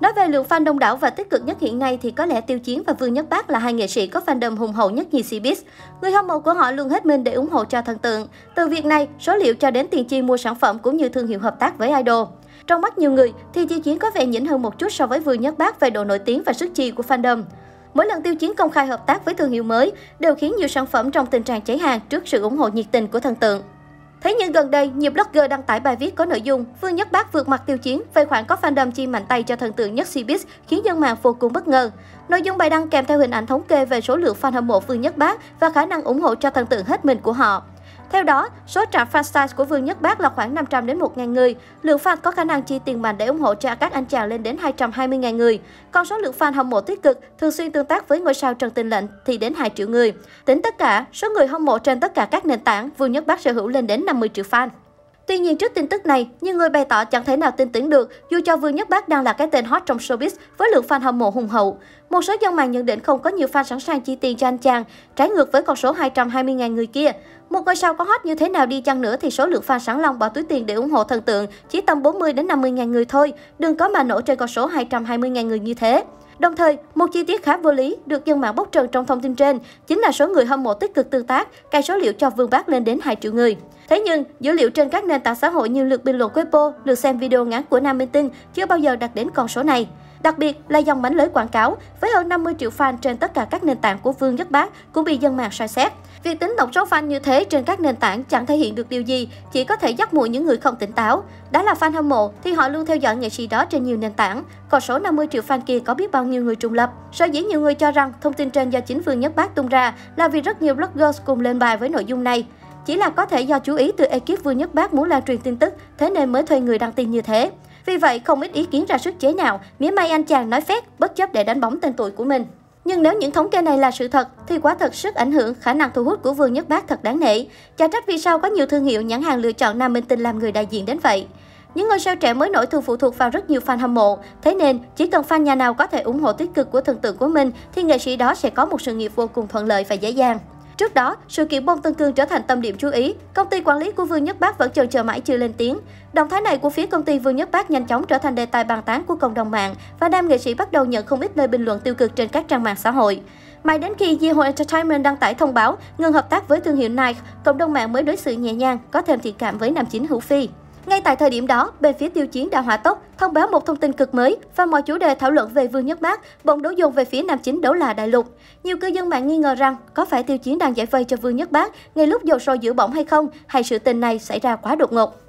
Nói về lượng fan đông đảo và tích cực nhất hiện nay thì có lẽ Tiêu Chiến và Vương Nhất Bác là hai nghệ sĩ có fandom hùng hậu nhất nhì Cbiz. Người hâm mộ của họ luôn hết mình để ủng hộ cho thần tượng. Từ việc này, số liệu cho đến tiền chi mua sản phẩm cũng như thương hiệu hợp tác với idol. Trong mắt nhiều người thì Tiêu Chiến có vẻ nhỉnh hơn một chút so với Vương Nhất Bác về độ nổi tiếng và sức chi của fandom. Mỗi lần Tiêu Chiến công khai hợp tác với thương hiệu mới đều khiến nhiều sản phẩm trong tình trạng cháy hàng trước sự ủng hộ nhiệt tình của thần tượng. Thế nhưng gần đây, nhiều blogger đăng tải bài viết có nội dung Vương Nhất Bác vượt mặt tiêu chiến về khoản có fandom chi mạnh tay cho thần tượng nhất Cbiz khiến dân mạng vô cùng bất ngờ. Nội dung bài đăng kèm theo hình ảnh thống kê về số lượng fan hâm mộ Vương Nhất Bác và khả năng ủng hộ cho thần tượng hết mình của họ. Theo đó, số trạm fan size của Vương Nhất Bác là khoảng 500 đến 1.000 người. Lượng fan có khả năng chi tiền mạnh để ủng hộ cho các anh chàng lên đến 220.000 người. Còn số lượng fan hâm mộ tích cực, thường xuyên tương tác với ngôi sao Trần Tình Lệnh thì đến 2 triệu người. Tính tất cả, số người hâm mộ trên tất cả các nền tảng, Vương Nhất Bác sở hữu lên đến 50 triệu fan. Tuy nhiên trước tin tức này, nhiều người bày tỏ chẳng thể nào tin tưởng được dù cho Vương Nhất Bác đang là cái tên hot trong showbiz với lượng fan hâm mộ hùng hậu. Một số dân mạng nhận định không có nhiều fan sẵn sàng chi tiền cho anh chàng, trái ngược với con số 220.000 người kia. Một ngôi sao có hot như thế nào đi chăng nữa thì số lượng fan sẵn lòng bỏ túi tiền để ủng hộ thần tượng chỉ tầm 40 đến 50.000 người thôi, đừng có mà nổ trên con số 220.000 người như thế. Đồng thời, một chi tiết khá vô lý được dân mạng bóc trần trong thông tin trên chính là số người hâm mộ tích cực tương tác, cài số liệu cho Vương Bác lên đến 2 triệu người. Thế nhưng, dữ liệu trên các nền tảng xã hội như lượt bình luận Weibo, lượt xem video ngắn của nam minh tinh chưa bao giờ đạt đến con số này. Đặc biệt là dòng bánh lưới quảng cáo với hơn 50 triệu fan trên tất cả các nền tảng của Vương Nhất Bác cũng bị dân mạng soi xét. Việc tính tổng số fan như thế trên các nền tảng chẳng thể hiện được điều gì, chỉ có thể dắt mũi những người không tỉnh táo. Đã là fan hâm mộ thì họ luôn theo dõi nghệ sĩ đó trên nhiều nền tảng. Còn số 50 triệu fan kia có biết bao nhiêu người trùng lập. Sở dĩ nhiều người cho rằng thông tin trên do chính Vương Nhất Bác tung ra là vì rất nhiều bloggers cùng lên bài với nội dung này. Chỉ là có thể do chú ý từ ekip Vương Nhất Bác muốn lan truyền tin tức, thế nên mới thuê người đăng tin như thế. Vì vậy, không ít ý kiến ra sức chế nào, mỉa mai anh chàng nói phét, bất chấp để đánh bóng tên tuổi của mình. Nhưng nếu những thống kê này là sự thật, thì quá thật sức ảnh hưởng, khả năng thu hút của Vương Nhất Bác thật đáng nể. Chả trách vì sao có nhiều thương hiệu nhãn hàng lựa chọn nam minh tinh làm người đại diện đến vậy. Những ngôi sao trẻ mới nổi thường phụ thuộc vào rất nhiều fan hâm mộ. Thế nên, chỉ cần fan nhà nào có thể ủng hộ tích cực của thần tượng của mình, thì nghệ sĩ đó sẽ có một sự nghiệp vô cùng thuận lợi và dễ dàng. Trước đó, sự kiện bông Tân Cương trở thành tâm điểm chú ý. Công ty quản lý của Vương Nhất Bác vẫn chờ chờ mãi chưa lên tiếng. Động thái này của phía công ty Vương Nhất Bác nhanh chóng trở thành đề tài bàn tán của cộng đồng mạng và nam nghệ sĩ bắt đầu nhận không ít lời bình luận tiêu cực trên các trang mạng xã hội. Mãi đến khi Yeho Entertainment đăng tải thông báo ngừng hợp tác với thương hiệu Nike, cộng đồng mạng mới đối xử nhẹ nhàng, có thêm thiện cảm với nam chính Hữu Phi. Ngay tại thời điểm đó, bên phía tiêu chiến đã hỏa tốc thông báo một thông tin cực mới và mọi chủ đề thảo luận về Vương Nhất Bác bỗng đổ dồn về phía nam chính đấu là đại lục. Nhiều cư dân mạng nghi ngờ rằng có phải tiêu chiến đang giải vây cho Vương Nhất Bác ngay lúc dầu sôi giữa bỏng hay không, hay sự tình này xảy ra quá đột ngột.